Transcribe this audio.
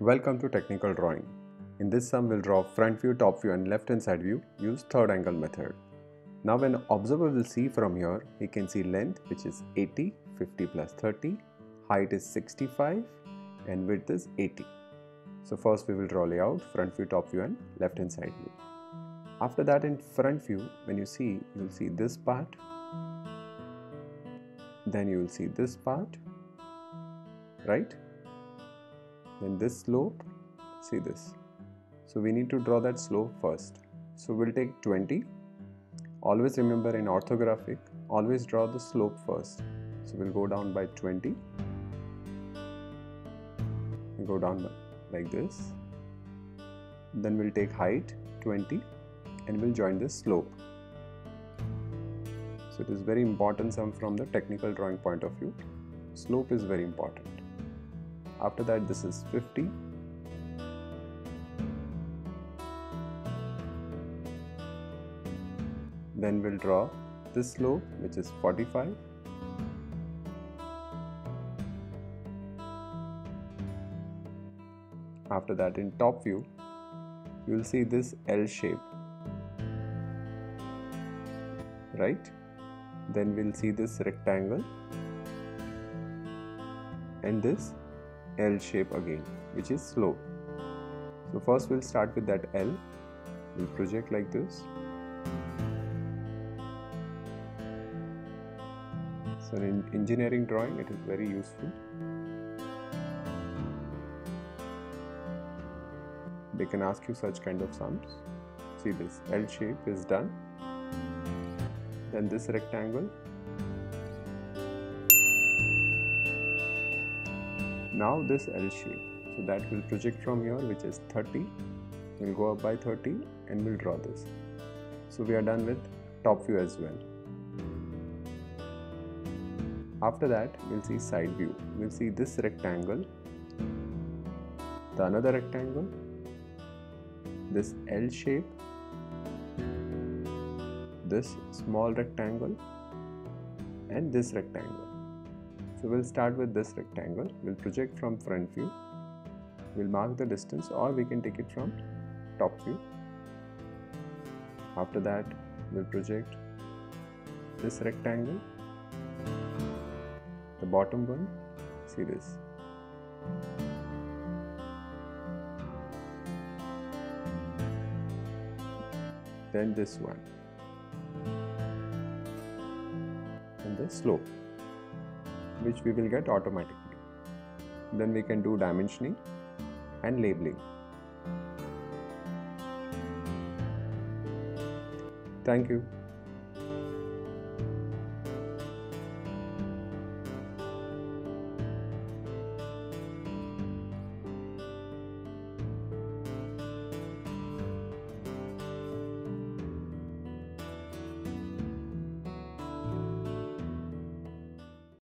Welcome to technical drawing. In this sum we'll draw front view, top view and left hand side view use third angle method. Now when observer will see from here, he can see length which is 80, 50 plus 30, height is 65 and width is 80. So first we will draw layout, front view, top view and left hand side view. After that in front view, when you see, you will see this part, then you will see this part, right? then this slope see this. So we need to draw that slope first. So we'll take 20 always remember in orthographic always draw the slope first. So we'll go down by 20 go down like this. Then we'll take height 20 and we'll join this slope. So it is very important some from the technical drawing point of view. Slope is very important. After that this is 50 then we'll draw this slope which is 45 after that in top view you will see this L shape right then we'll see this rectangle and this L shape again which is slope. So first we'll start with that L. We'll project like this. So in engineering drawing it is very useful. They can ask you such kind of sums. See this L shape is done. Then this rectangle. Now this L shape. So that will project from here which is 30 we'll go up by 30 and we'll draw this. So we are done with top view as well. After that we'll see side view. We'll see this rectangle the another rectangle this L shape this small rectangle and this rectangle so we'll start with this rectangle. We'll project from front view. We'll mark the distance or we can take it from top view. After that, we'll project this rectangle. The bottom one, see this. Then this one. Slope which we will get automatically. Then we can do dimensioning and labeling. Thank you.